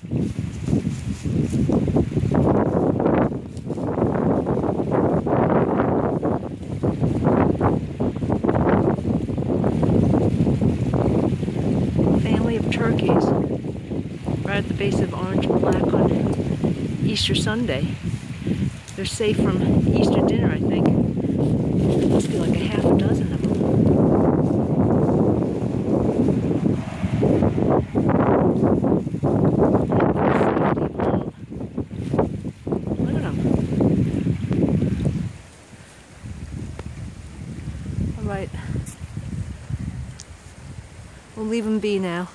Family of turkeys right at the base of Orange and Black on Easter Sunday. They're safe from Easter dinner, I think. Right. We'll leave them be now.